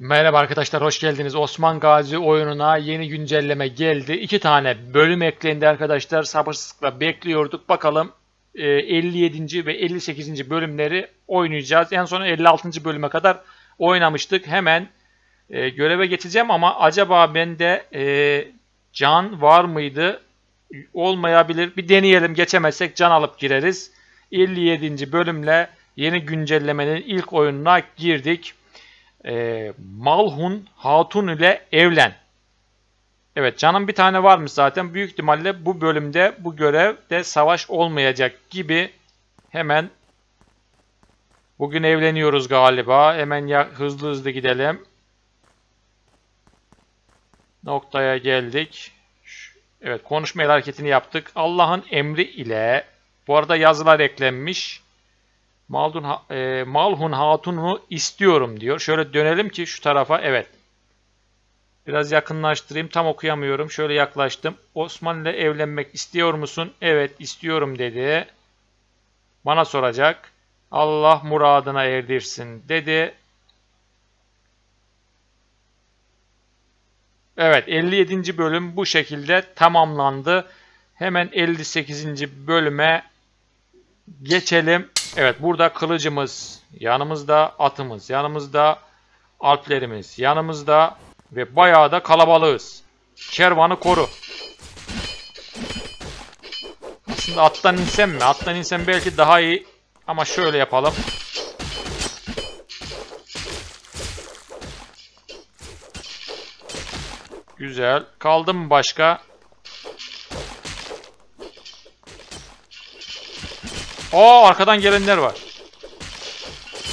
Merhaba arkadaşlar, hoş geldiniz. Osman Gazi oyununa yeni güncelleme geldi. İki tane bölüm eklendi arkadaşlar. Sabırsızlıkla bekliyorduk. Bakalım e, 57. ve 58. bölümleri oynayacağız. En son 56. bölüme kadar oynamıştık. Hemen e, göreve geçeceğim ama acaba bende e, can var mıydı? Olmayabilir. Bir deneyelim. Geçemezsek can alıp gireriz. 57. bölümle yeni güncellemenin ilk oyununa girdik e, Malhun Hatun ile evlen. Evet canım bir tane varmış zaten. Büyük ihtimalle bu bölümde bu görevde savaş olmayacak gibi hemen bugün evleniyoruz galiba. Hemen ya, hızlı hızlı gidelim. Noktaya geldik. Evet konuşma hareketini yaptık. Allah'ın emri ile bu arada yazılar eklenmiş. Maldun, e, Malhun Hatun'u istiyorum diyor. Şöyle dönelim ki şu tarafa. Evet. Biraz yakınlaştırayım. Tam okuyamıyorum. Şöyle yaklaştım. Osman ile evlenmek istiyor musun? Evet istiyorum dedi. Bana soracak. Allah muradına erdirsin dedi. Evet 57. bölüm bu şekilde tamamlandı. Hemen 58. bölüme geçelim. Evet burada kılıcımız, yanımızda atımız, yanımızda alplerimiz, yanımızda ve bayağı da kalabalığız. Kervanı koru. Aslında attan insem mi? Attan insem belki daha iyi ama şöyle yapalım. Güzel. Kaldı mı başka? Aa arkadan gelenler var.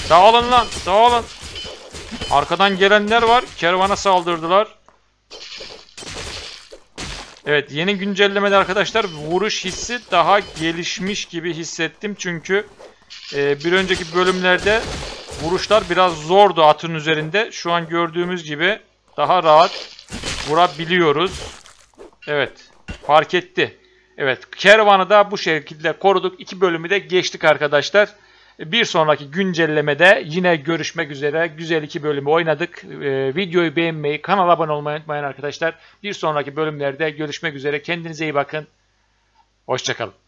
Dağılın lan dağılın. Arkadan gelenler var. Kervana saldırdılar. Evet yeni güncellemede arkadaşlar vuruş hissi daha gelişmiş gibi hissettim. Çünkü e, bir önceki bölümlerde vuruşlar biraz zordu atın üzerinde. Şu an gördüğümüz gibi daha rahat vurabiliyoruz. Evet fark etti. Evet kervanı da bu şekilde koruduk. İki bölümü de geçtik arkadaşlar. Bir sonraki güncellemede yine görüşmek üzere. Güzel iki bölümü oynadık. Ee, videoyu beğenmeyi, kanala abone olmayı unutmayın arkadaşlar. Bir sonraki bölümlerde görüşmek üzere. Kendinize iyi bakın. Hoşçakalın.